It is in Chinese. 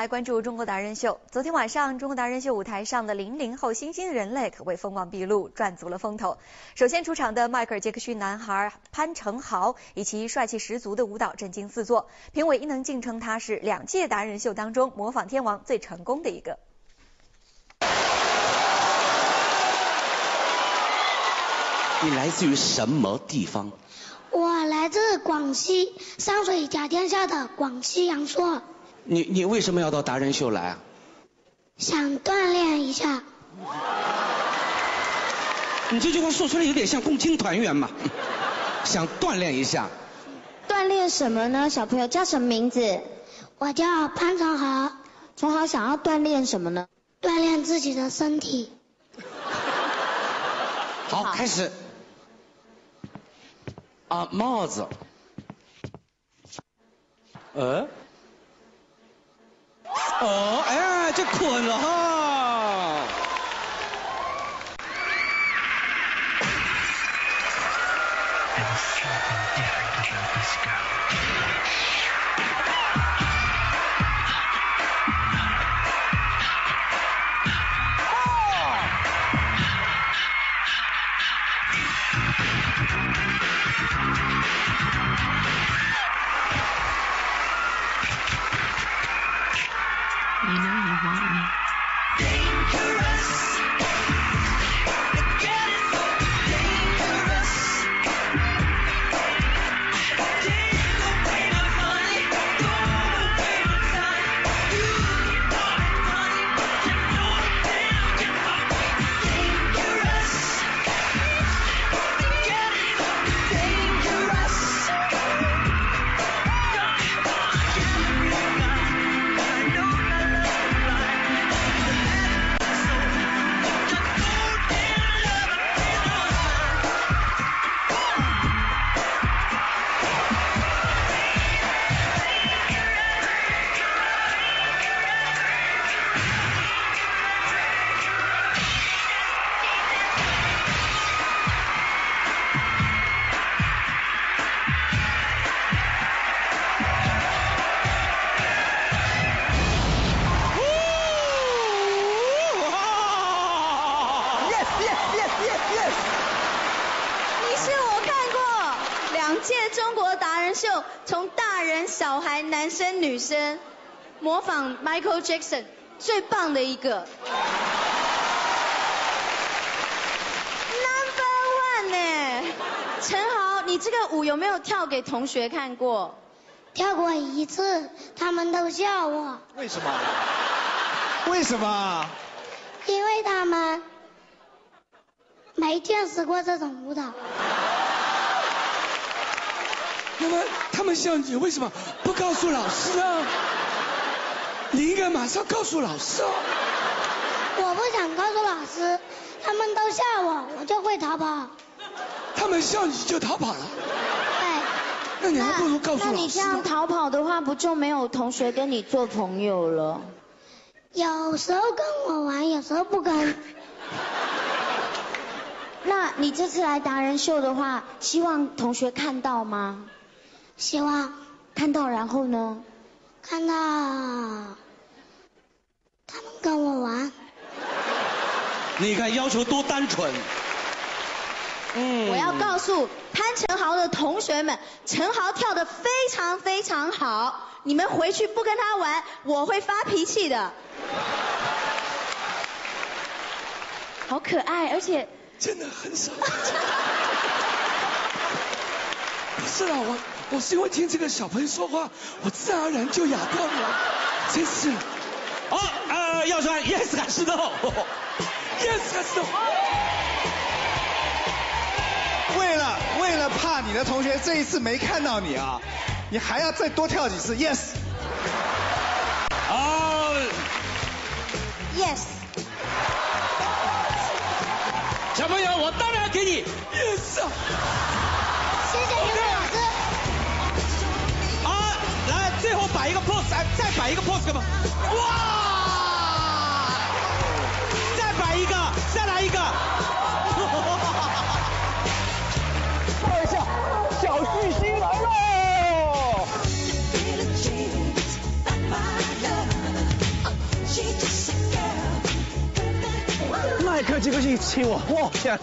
来关注中国达人秀。昨天晚上，中国达人秀舞台上的零零后新兴人类可谓锋芒毕露，赚足了风头。首先出场的迈克尔·杰克逊男孩潘成豪，以其帅气十足的舞蹈震惊四座，评委伊能静称他是两届达人秀当中模仿天王最成功的一个。你来自于什么地方？我来自广西山水甲天下的广西阳朔。你你为什么要到达人秀来啊？想锻炼一下。你这句话说出来有点像共青团员嘛？想锻炼一下。锻炼什么呢？小朋友叫什么名字？我叫潘成豪。成豪想要锻炼什么呢？锻炼自己的身体。好，开始。啊，帽子。呃。哦，哎，这捆了哈。中国达人秀从大人、小孩、男生、女生模仿 Michael Jackson 最棒的一个，Number One 呢？陈豪，你这个舞有没有跳给同学看过？跳过一次，他们都笑我。为什么？为什么？因为他们没见识过这种舞蹈。那么他们笑你为什么不告诉老师啊？你应该马上告诉老师哦！我不想告诉老师，他们都笑我，我就会逃跑。他们笑你就逃跑了？对。那你还不如告诉老师。那你这样逃跑的话，不就没有同学跟你做朋友了？有时候跟我玩，有时候不跟。那你这次来达人秀的话，希望同学看到吗？希望看到，然后呢？看到他们跟我玩。你看要求多单纯。嗯。我要告诉潘成豪的同学们，陈豪跳的非常非常好，你们回去不跟他玩，我会发脾气的。好可爱，而且真的很少。不是啊，我。我是因为听这个小朋友说话，我自然而然就哑掉了，真是。哦，呃，要说 yes 还是 no？yes 还是 no？为了为了怕你的同学这一次没看到你啊，你还要再多跳几次 yes。再摆一个 pose 吗？哇！再摆一个，再来一个。看一下，小巨星来了。麦克杰克逊亲我，我天！